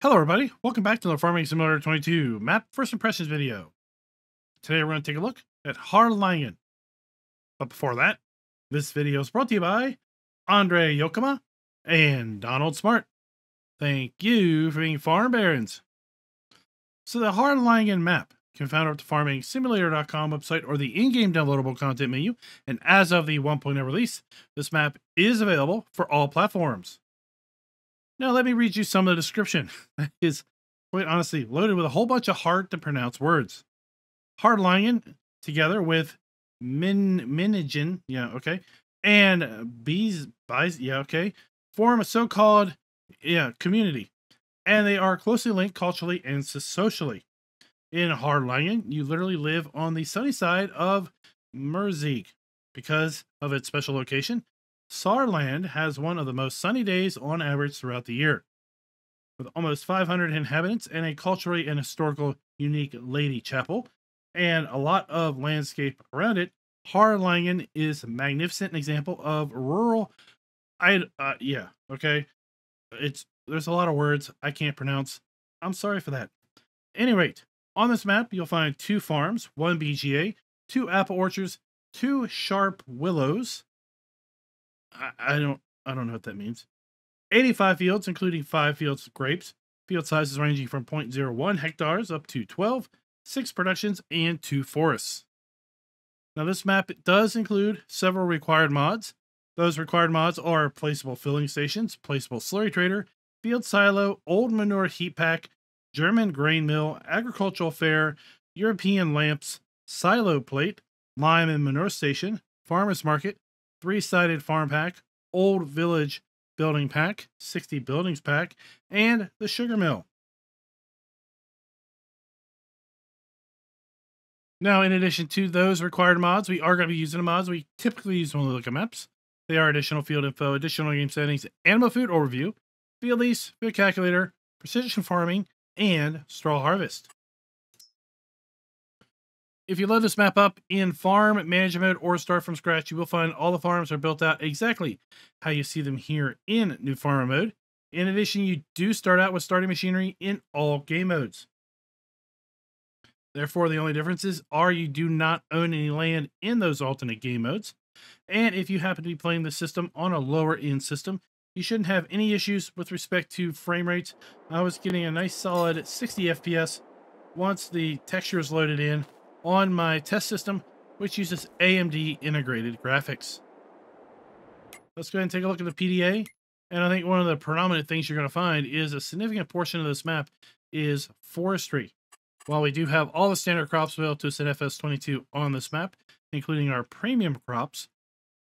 Hello everybody, welcome back to the Farming Simulator 22 map first impressions video. Today we're going to take a look at Harlingen. But before that, this video is brought to you by Andre Yokoma and Donald Smart. Thank you for being farm barons. So the Harlingen map can be found at the farmingsimulator.com website or the in-game downloadable content menu. And as of the 1.0 release, this map is available for all platforms. Now, let me read you some of the description. That is, quite honestly, loaded with a whole bunch of hard to pronounce words. Hardlion, together with Min Minigen, yeah, okay, and Bees, Bees, yeah, okay, form a so-called yeah community, and they are closely linked culturally and socially. In Hardlion, you literally live on the sunny side of Merzig because of its special location Saarland has one of the most sunny days on average throughout the year. With almost 500 inhabitants and a culturally and historical unique lady chapel, and a lot of landscape around it, Harlingen is a magnificent example of rural. I uh, yeah okay, it's there's a lot of words I can't pronounce. I'm sorry for that. any rate, on this map you'll find two farms, one BGA, two apple orchards, two sharp willows, I, I don't I don't know what that means. 85 fields, including five fields of grapes. Field sizes ranging from 0.01 hectares up to 12, six productions, and two forests. Now, this map does include several required mods. Those required mods are placeable filling stations, placeable slurry trader, field silo, old manure heat pack, German grain mill, agricultural fair, European lamps, silo plate, lime and manure station, farmers market, three sided farm pack, old village building pack, 60 buildings pack, and the sugar mill. Now, in addition to those required mods, we are going to be using the mods we typically use when we look at maps. They are additional field info, additional game settings, animal food overview, field lease, field calculator, precision farming, and straw harvest. If you load this map up in farm management or start from scratch, you will find all the farms are built out exactly how you see them here in new farmer mode. In addition, you do start out with starting machinery in all game modes. Therefore, the only differences are you do not own any land in those alternate game modes. And if you happen to be playing the system on a lower end system, you shouldn't have any issues with respect to frame rates. I was getting a nice solid 60 FPS once the texture is loaded in on my test system, which uses AMD integrated graphics. Let's go ahead and take a look at the PDA. And I think one of the predominant things you're going to find is a significant portion of this map is forestry. While we do have all the standard crops available to us in FS22 on this map, including our premium crops,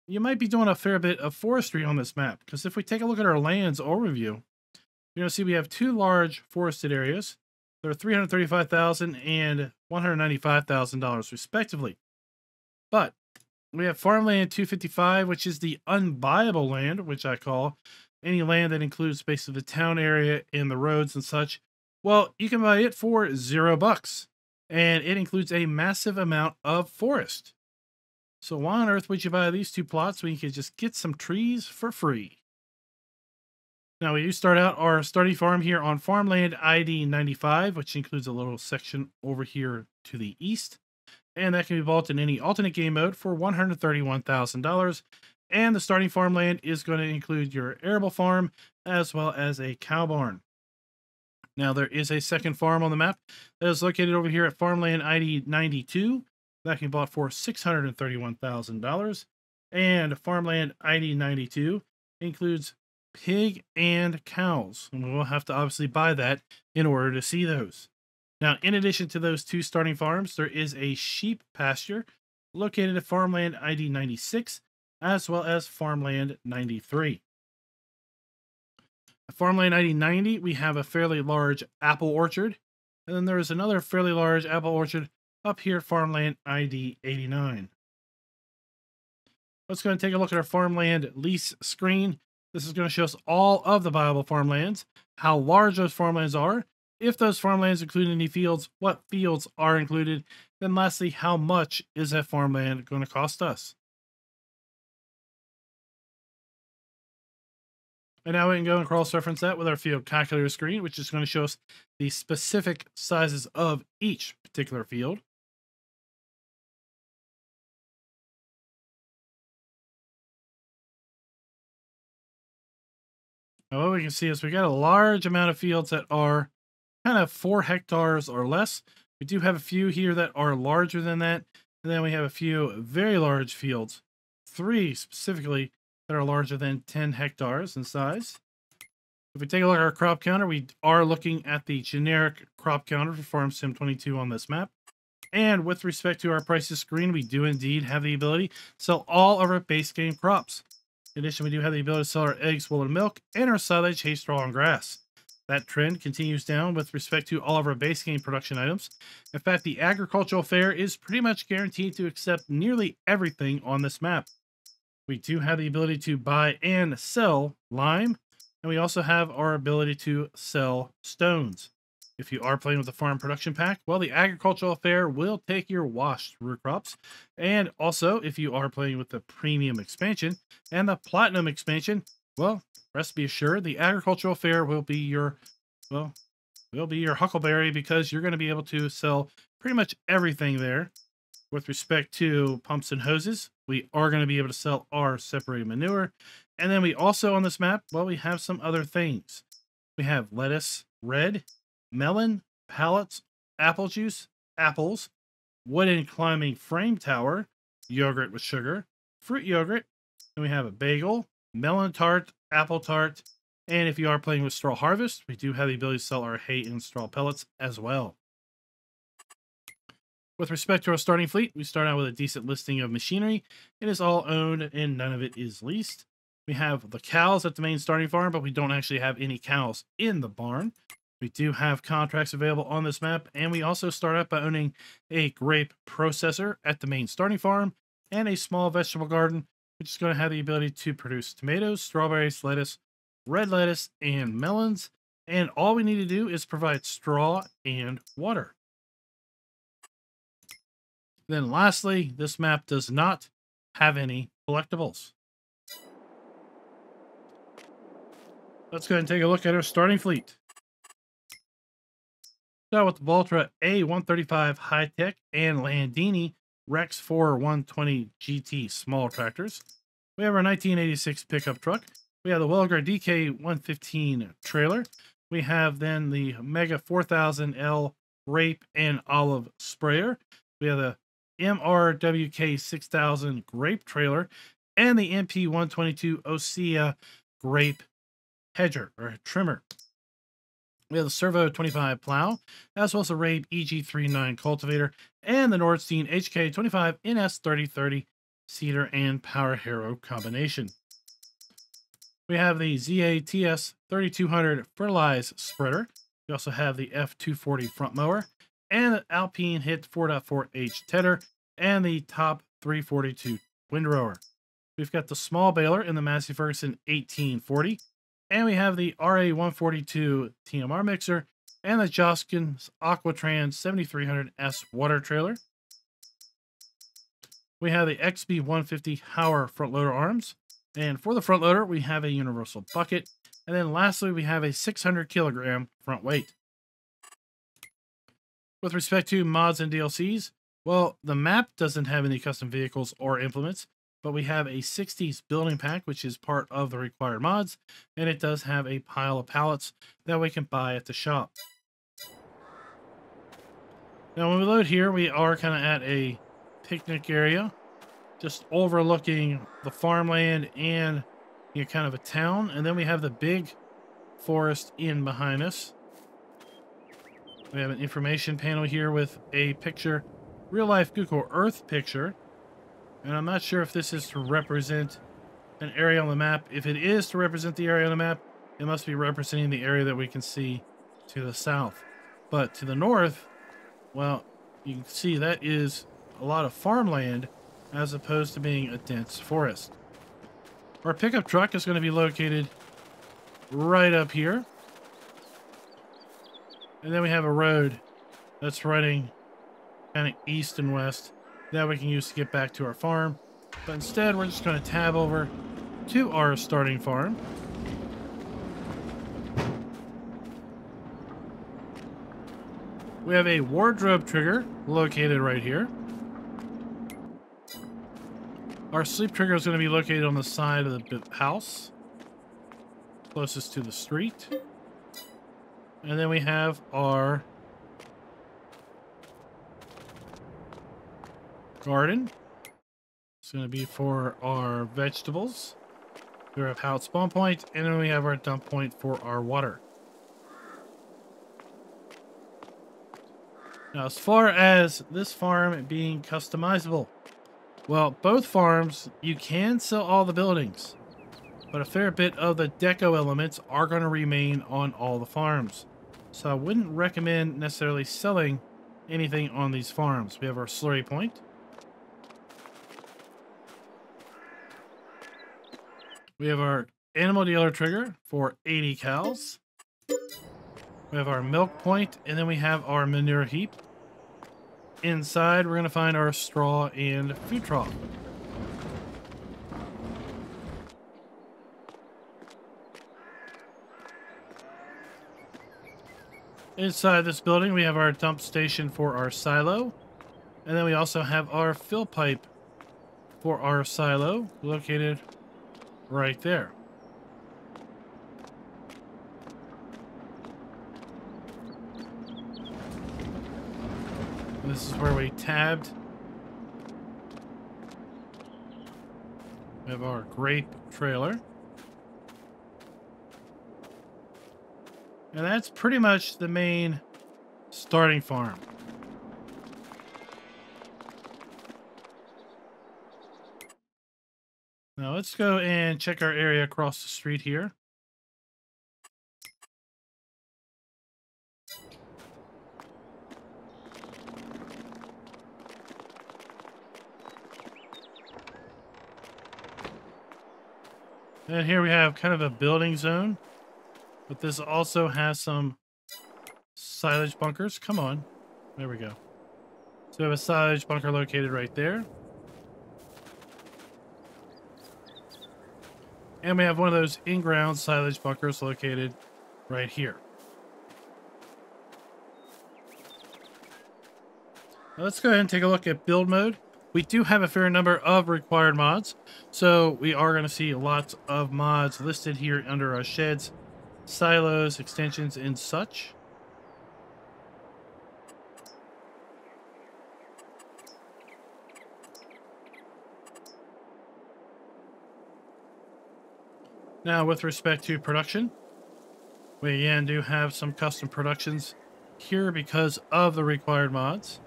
you might be doing a fair bit of forestry on this map. Because if we take a look at our lands overview, you're going to see we have two large forested areas they're $335,000 and $195,000 respectively. But we have farmland 255, which is the unbuyable land, which I call any land that includes basically the town area and the roads and such. Well, you can buy it for zero bucks, and it includes a massive amount of forest. So why on earth would you buy these two plots when you could just get some trees for free? Now we do start out our starting farm here on farmland ID 95, which includes a little section over here to the east. And that can be bought in any alternate game mode for $131,000. And the starting farmland is going to include your arable farm as well as a cow barn. Now there is a second farm on the map that is located over here at farmland ID 92. That can be bought for $631,000. And farmland ID 92 includes pig and cows. And we'll have to obviously buy that in order to see those. Now, in addition to those two starting farms, there is a sheep pasture located at Farmland ID 96 as well as Farmland 93. At Farmland ID 90, we have a fairly large apple orchard. And then there is another fairly large apple orchard up here Farmland ID 89. Let's go and take a look at our farmland lease screen. This is going to show us all of the viable farmlands, how large those farmlands are, if those farmlands include any fields, what fields are included, then lastly, how much is that farmland going to cost us? And now we can go and cross-reference that with our field calculator screen, which is going to show us the specific sizes of each particular field. Now what we can see is we got a large amount of fields that are kind of four hectares or less. We do have a few here that are larger than that. And then we have a few very large fields, three specifically that are larger than 10 hectares in size. If we take a look at our crop counter, we are looking at the generic crop counter for Farm Sim 22 on this map. And with respect to our prices screen, we do indeed have the ability to sell all of our base game crops. In addition, we do have the ability to sell our eggs, wool, and milk, and our silage, hay, straw, and grass. That trend continues down with respect to all of our base game production items. In fact, the agricultural fair is pretty much guaranteed to accept nearly everything on this map. We do have the ability to buy and sell lime, and we also have our ability to sell stones. If you are playing with the farm production pack, well, the agricultural fair will take your washed root crops. And also, if you are playing with the premium expansion and the platinum expansion, well, rest be assured, the agricultural fair will be your, well, will be your huckleberry because you're going to be able to sell pretty much everything there. With respect to pumps and hoses, we are going to be able to sell our separated manure. And then we also on this map, well, we have some other things. We have lettuce, red, melon, pallets, apple juice, apples, wooden climbing frame tower, yogurt with sugar, fruit yogurt, and we have a bagel, melon tart, apple tart, and if you are playing with straw harvest, we do have the ability to sell our hay and straw pellets as well. With respect to our starting fleet, we start out with a decent listing of machinery. It is all owned and none of it is leased. We have the cows at the main starting farm, but we don't actually have any cows in the barn. We do have contracts available on this map, and we also start out by owning a grape processor at the main starting farm and a small vegetable garden, which is going to have the ability to produce tomatoes, strawberries, lettuce, red lettuce, and melons. And all we need to do is provide straw and water. Then lastly, this map does not have any collectibles. Let's go ahead and take a look at our starting fleet. Start with the Valtra A135 High Tech and Landini Rex 4 120 GT small tractors. We have our 1986 pickup truck. We have the Welger DK115 trailer. We have then the Mega 4000L grape and olive sprayer. We have the MRWK 6000 grape trailer and the MP122 Osea grape hedger or trimmer. We have the Servo 25 plow, as well as the Rabe EG39 cultivator, and the Nordsten HK25 NS3030 seeder and power harrow combination. We have the ZATS 3200 fertilize spreader. We also have the F240 front mower and the Alpine Hit 4.4H tedder and the top 342 windrower. We've got the small baler in the Massey Ferguson 1840 and we have the RA142 TMR mixer and the Joskins Aquatrans 7300S water trailer. We have the XB150 Hauer front loader arms. And for the front loader, we have a universal bucket. And then lastly, we have a 600 kilogram front weight. With respect to mods and DLCs, well, the map doesn't have any custom vehicles or implements, but we have a 60s building pack, which is part of the required mods, and it does have a pile of pallets that we can buy at the shop. Now, when we load here, we are kind of at a picnic area, just overlooking the farmland and you know, kind of a town. And then we have the big forest in behind us. We have an information panel here with a picture, real life Google Earth picture and I'm not sure if this is to represent an area on the map. If it is to represent the area on the map, it must be representing the area that we can see to the south. But to the north, well, you can see that is a lot of farmland as opposed to being a dense forest. Our pickup truck is going to be located right up here. And then we have a road that's running kind of east and west that we can use to get back to our farm. But instead, we're just going to tab over to our starting farm. We have a wardrobe trigger located right here. Our sleep trigger is going to be located on the side of the house, closest to the street. And then we have our garden. It's going to be for our vegetables. We have house spawn point, and then we have our dump point for our water. Now, as far as this farm being customizable, well, both farms, you can sell all the buildings, but a fair bit of the deco elements are going to remain on all the farms. So I wouldn't recommend necessarily selling anything on these farms. We have our slurry point. We have our animal dealer trigger for 80 cows. We have our milk point, and then we have our manure heap. Inside, we're going to find our straw and food trough. Inside this building, we have our dump station for our silo. And then we also have our fill pipe for our silo located right there. This is where we tabbed. We have our grape trailer. And that's pretty much the main starting farm. Now let's go and check our area across the street here. And here we have kind of a building zone. But this also has some silage bunkers. Come on. There we go. So we have a silage bunker located right there. And we have one of those in-ground silage bunkers located right here. Now let's go ahead and take a look at build mode. We do have a fair number of required mods, so we are going to see lots of mods listed here under our sheds, silos, extensions, and such. Now, with respect to production, we again do have some custom productions here because of the required mods.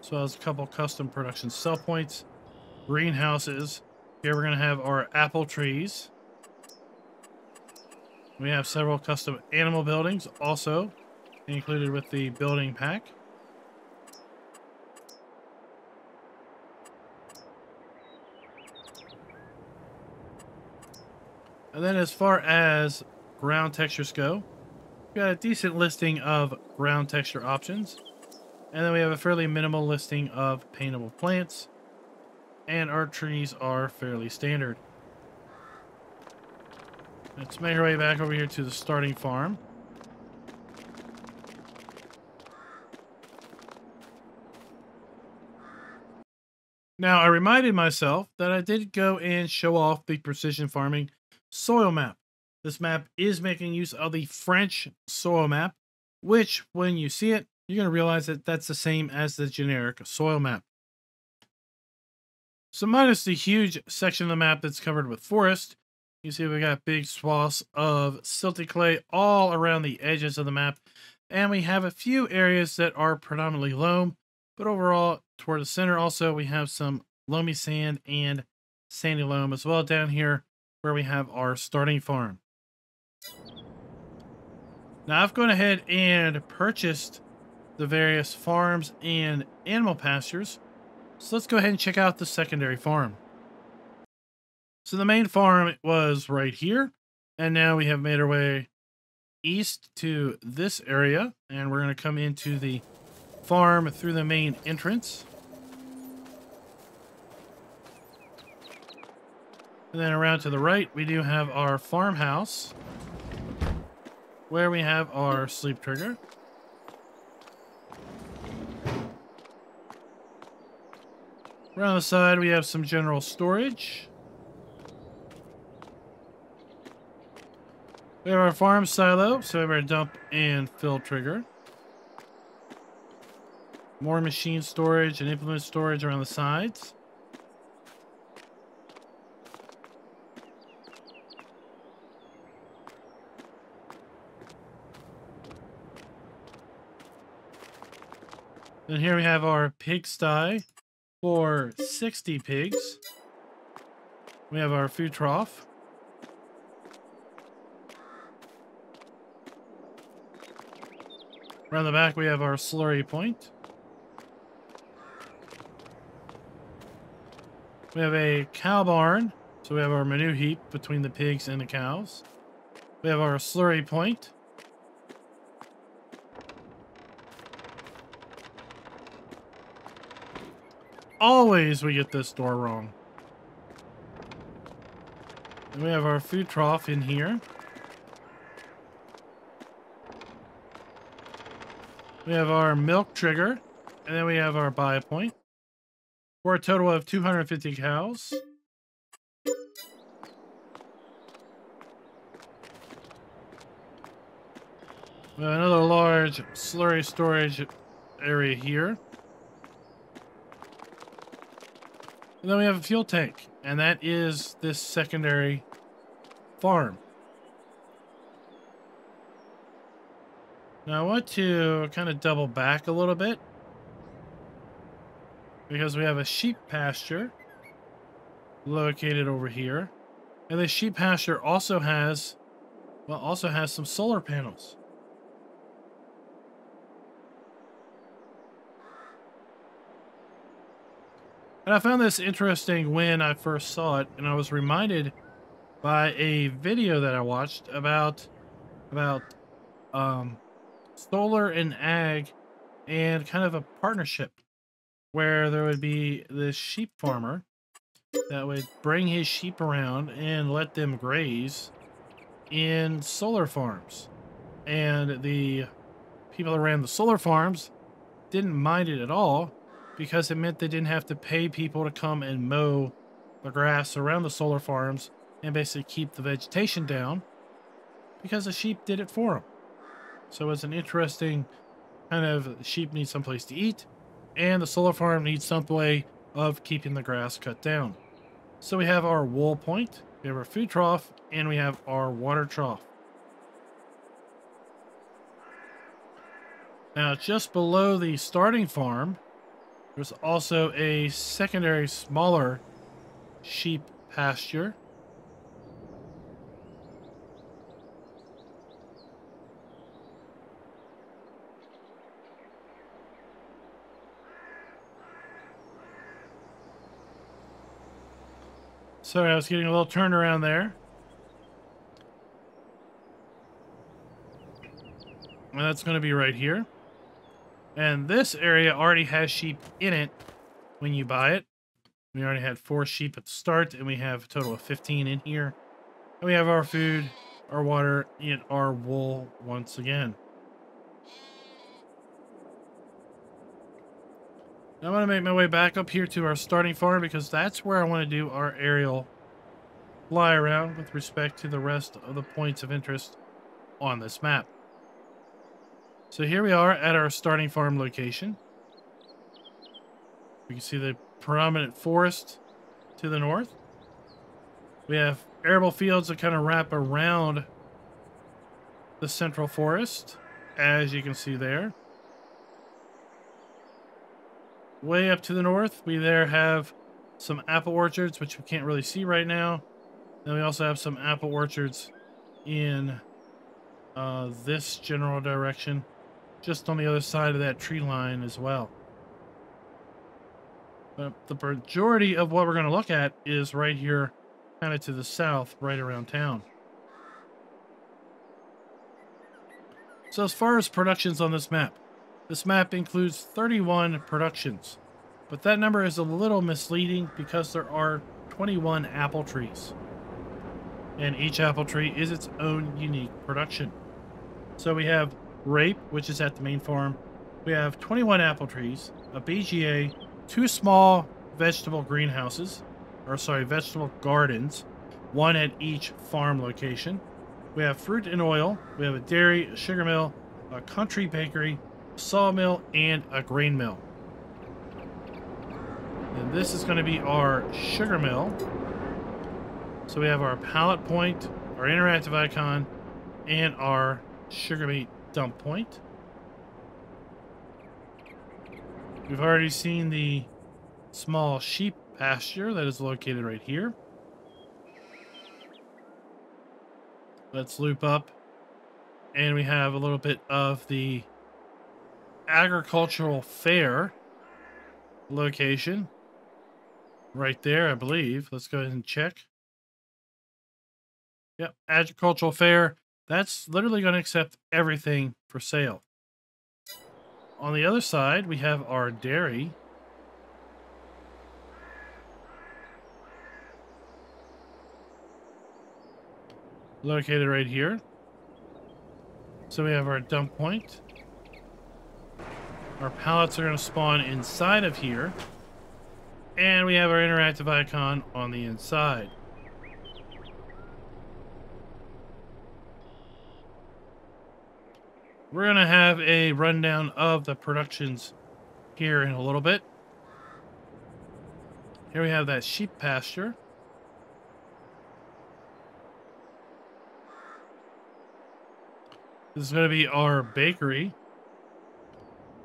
So as a couple custom production sell points, greenhouses. Here we're going to have our apple trees. We have several custom animal buildings also included with the building pack. And then as far as ground textures go, we've got a decent listing of ground texture options. And then we have a fairly minimal listing of paintable plants. And our trees are fairly standard. Let's make our way back over here to the starting farm. Now, I reminded myself that I did go and show off the precision farming soil map. This map is making use of the French soil map, which when you see it, you're going to realize that that's the same as the generic soil map. So minus the huge section of the map that's covered with forest, you see we got big swaths of silty clay all around the edges of the map. And we have a few areas that are predominantly loam, but overall toward the center also we have some loamy sand and sandy loam as well down here where we have our starting farm. Now I've gone ahead and purchased the various farms and animal pastures. So let's go ahead and check out the secondary farm. So the main farm was right here. And now we have made our way east to this area. And we're going to come into the farm through the main entrance. And then around to the right, we do have our farmhouse, where we have our sleep trigger. Around the side, we have some general storage. We have our farm silo, so we have our dump and fill trigger. More machine storage and implement storage around the sides. Then here we have our pigsty for 60 pigs. We have our food trough. Around the back we have our slurry point. We have a cow barn, so we have our manure heap between the pigs and the cows. We have our slurry point. Always we get this door wrong. And we have our food trough in here. We have our milk trigger, and then we have our buy point. For a total of 250 cows. Another large slurry storage area here. And then we have a fuel tank, and that is this secondary farm. Now I want to kind of double back a little bit because we have a sheep pasture located over here. And the sheep pasture also has, well, also has some solar panels. And I found this interesting when I first saw it, and I was reminded by a video that I watched about about um, solar and ag and kind of a partnership where there would be this sheep farmer that would bring his sheep around and let them graze in solar farms. And the people that ran the solar farms didn't mind it at all because it meant they didn't have to pay people to come and mow the grass around the solar farms and basically keep the vegetation down because the sheep did it for them. So it's an interesting kind of sheep need someplace to eat and the solar farm needs some way of keeping the grass cut down. So we have our wool point, we have our food trough, and we have our water trough. Now just below the starting farm, there's also a secondary smaller sheep pasture. Sorry, I was getting a little turnaround there. And that's going to be right here. And this area already has sheep in it when you buy it. We already had four sheep at the start, and we have a total of 15 in here. And we have our food, our water, and our wool once again. Now I'm going to make my way back up here to our starting farm because that's where I want to do our aerial fly around with respect to the rest of the points of interest on this map. So here we are at our starting farm location. We can see the prominent forest to the north. We have arable fields that kind of wrap around the central forest, as you can see there. Way up to the north, we there have some apple orchards, which we can't really see right now. Then we also have some apple orchards in uh, this general direction just on the other side of that tree line as well. But the majority of what we're going to look at is right here, kind of to the south, right around town. So as far as productions on this map, this map includes 31 productions, but that number is a little misleading because there are 21 apple trees. And each apple tree is its own unique production. So we have grape, which is at the main farm. We have 21 apple trees, a BGA, two small vegetable greenhouses, or sorry, vegetable gardens, one at each farm location. We have fruit and oil. We have a dairy, a sugar mill, a country bakery, sawmill, and a grain mill. And this is going to be our sugar mill. So we have our pallet point, our interactive icon, and our sugar beet dump point. We've already seen the small sheep pasture that is located right here. Let's loop up. And we have a little bit of the agricultural fair location right there, I believe. Let's go ahead and check. Yep, agricultural fair. That's literally going to accept everything for sale. On the other side, we have our dairy. Located right here. So we have our dump point. Our pallets are going to spawn inside of here. And we have our interactive icon on the inside. We're going to have a rundown of the productions here in a little bit. Here we have that sheep pasture. This is going to be our bakery.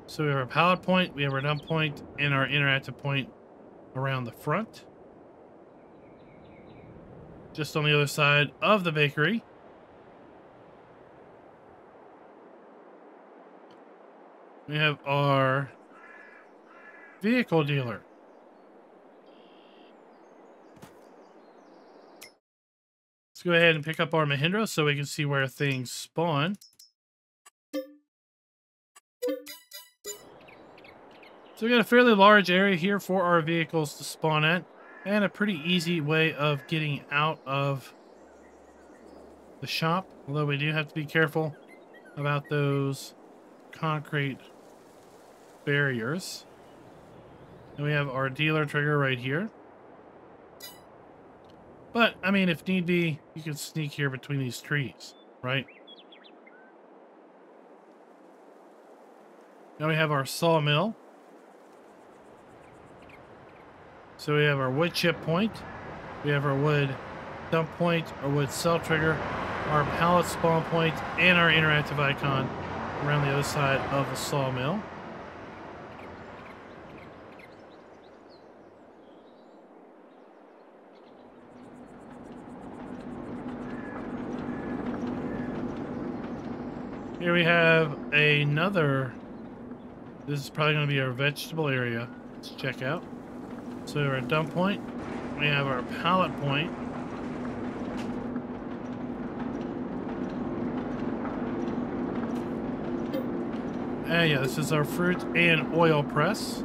So we have our pallet point, we have our dump point, and our interactive point around the front. Just on the other side of the bakery. We have our vehicle dealer. Let's go ahead and pick up our Mahindra so we can see where things spawn. So we got a fairly large area here for our vehicles to spawn at and a pretty easy way of getting out of the shop. Although we do have to be careful about those concrete barriers. And we have our dealer trigger right here. But, I mean, if need be, you can sneak here between these trees, right? Now we have our sawmill. So we have our wood chip point. We have our wood dump point, our wood sell trigger, our pallet spawn point, and our interactive icon around the other side of the sawmill. Here we have another. This is probably going to be our vegetable area. Let's check out. So our dump point. We have our pallet point. And yeah, this is our fruit and oil press.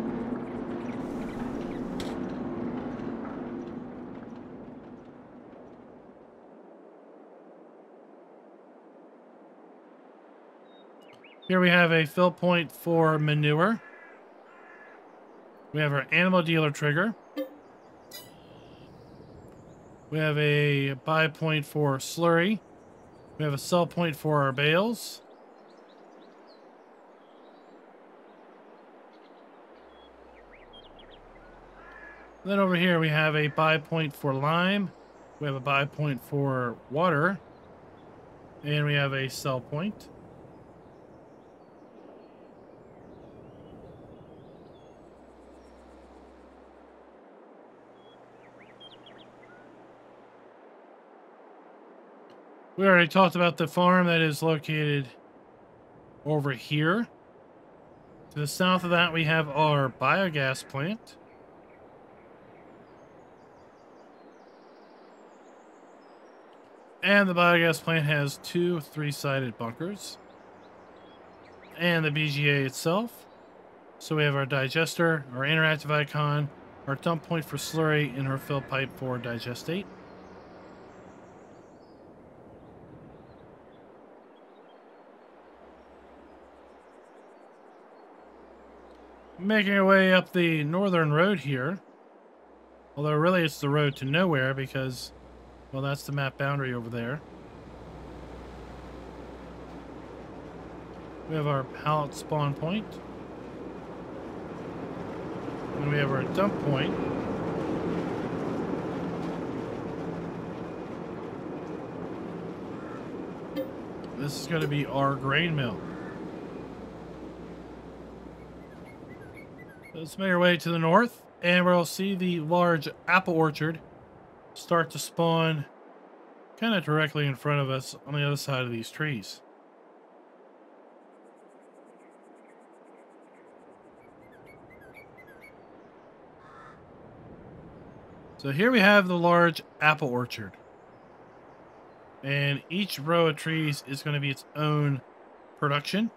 Here we have a fill point for manure. We have our animal dealer trigger. We have a buy point for slurry. We have a sell point for our bales. Then over here we have a buy point for lime. We have a buy point for water. And we have a sell point. We already talked about the farm that is located over here. To the south of that, we have our biogas plant. And the biogas plant has two three-sided bunkers. And the BGA itself. So we have our digester, our interactive icon, our dump point for slurry, and our fill pipe for digestate. Making our way up the northern road here, Although really it's the road to nowhere because, well, that's the map boundary over there. We have our pallet spawn point. And we have our dump point. This is going to be our grain mill. Let's make our way to the north, and we'll see the large apple orchard start to spawn kind of directly in front of us on the other side of these trees. So here we have the large apple orchard. And each row of trees is going to be its own production.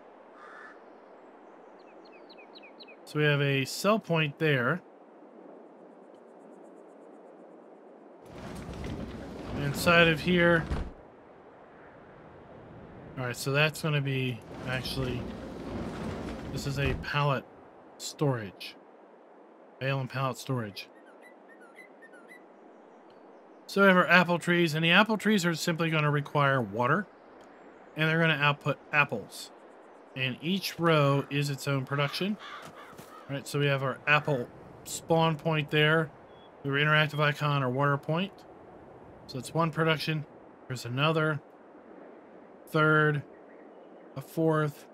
So we have a sell point there. Inside of here. Alright, so that's going to be actually... This is a pallet storage. Bale and pallet storage. So we have our apple trees, and the apple trees are simply going to require water, and they're going to output apples. And each row is its own production. All right, so we have our apple spawn point there, our interactive icon, our water point. So it's one production. There's another, third, a fourth,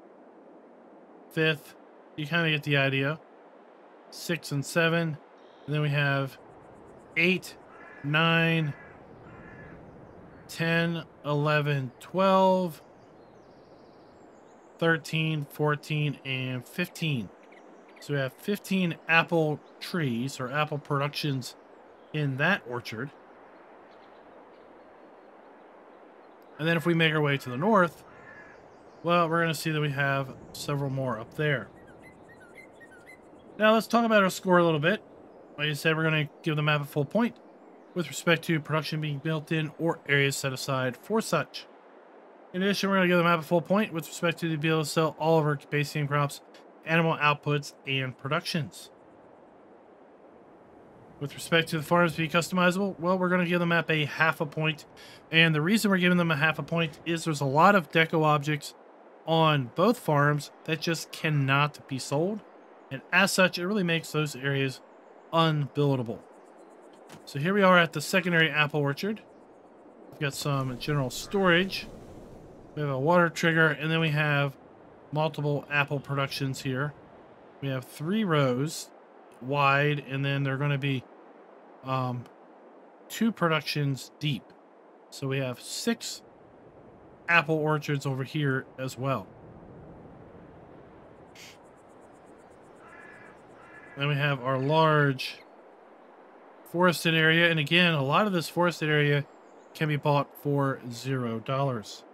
fifth. You kind of get the idea. Six and seven. And then we have eight 9, 10, 11, 12, 13, 14, and 15. So we have 15 apple trees or apple productions in that orchard. And then if we make our way to the north, well, we're going to see that we have several more up there. Now let's talk about our score a little bit. Like I said, we're going to give the map a full point with respect to production being built in or areas set aside for such. In addition, we're going to give the map a full point with respect to the ability to sell all of our base game crops, animal outputs, and productions. With respect to the farms being customizable, well, we're going to give the map a half a point. And the reason we're giving them a half a point is there's a lot of deco objects on both farms that just cannot be sold. And as such, it really makes those areas unbuildable. So here we are at the secondary apple orchard. We've got some general storage. We have a water trigger, and then we have multiple apple productions here. We have three rows wide, and then they're going to be um, two productions deep. So we have six apple orchards over here as well. Then we have our large forested area. And again, a lot of this forested area can be bought for zero dollars.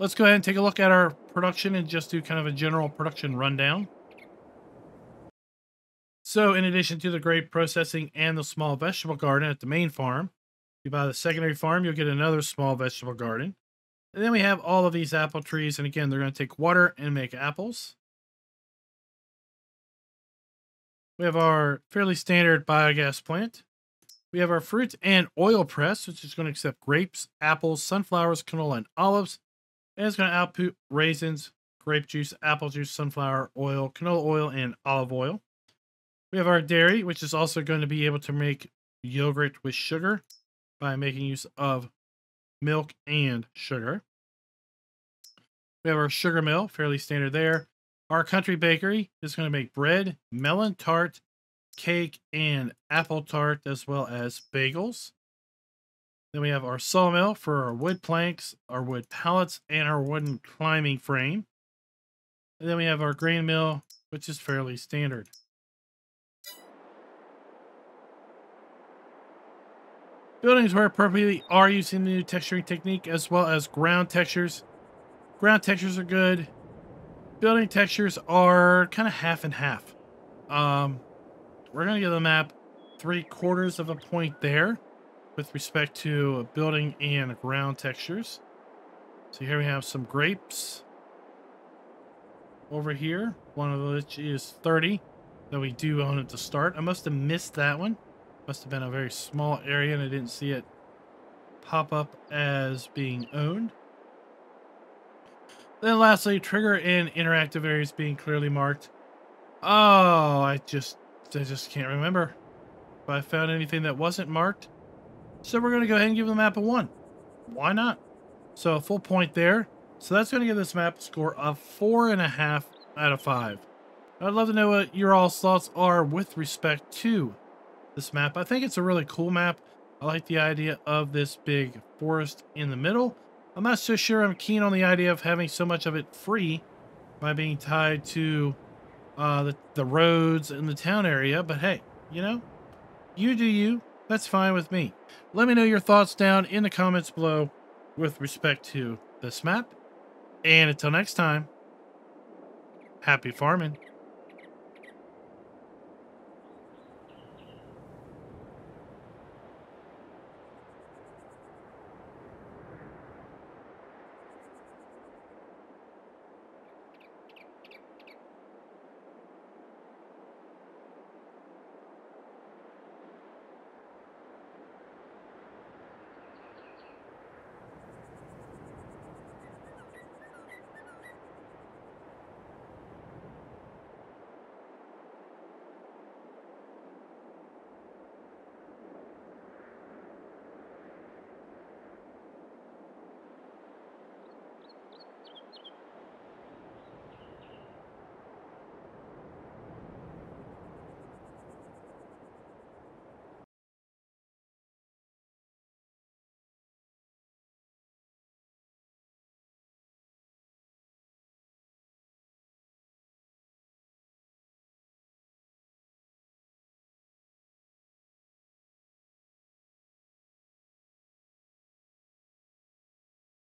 Let's go ahead and take a look at our production and just do kind of a general production rundown. So in addition to the grape processing and the small vegetable garden at the main farm, if you buy the secondary farm, you'll get another small vegetable garden. And then we have all of these apple trees. And again, they're going to take water and make apples. We have our fairly standard biogas plant. We have our fruit and oil press, which is going to accept grapes, apples, sunflowers, canola, and olives. And it's going to output raisins, grape juice, apple juice, sunflower oil, canola oil, and olive oil. We have our dairy, which is also going to be able to make yogurt with sugar by making use of milk and sugar. We have our sugar mill, fairly standard there. Our country bakery is going to make bread, melon tart, cake, and apple tart, as well as bagels. Then we have our sawmill for our wood planks, our wood pallets, and our wooden climbing frame. And then we have our grain mill, which is fairly standard. Buildings where appropriately are using the new texturing technique as well as ground textures. Ground textures are good building textures are kind of half and half. Um, we're going to give the map three quarters of a point there with respect to building and ground textures. So here we have some grapes over here, one of which is 30. that we do own at the start. I must have missed that one. Must have been a very small area and I didn't see it pop up as being owned. Then lastly, trigger and interactive areas being clearly marked. Oh, I just, I just can't remember if I found anything that wasn't marked. So we're going to go ahead and give the map a one. Why not? So a full point there. So that's going to give this map a score of four and a half out of five. I'd love to know what your all thoughts are with respect to this map. I think it's a really cool map. I like the idea of this big forest in the middle. I'm not so sure I'm keen on the idea of having so much of it free by being tied to uh, the, the roads in the town area. But hey, you know, you do you. That's fine with me. Let me know your thoughts down in the comments below with respect to this map. And until next time, happy farming.